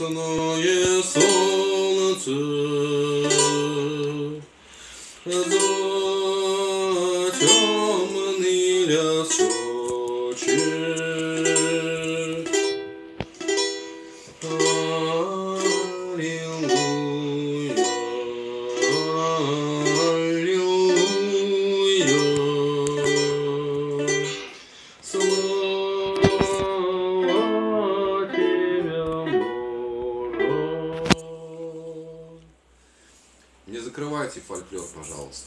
Красное солнце За темный лесочек Аллилуйя, Не закрывайте фольклор, пожалуйста.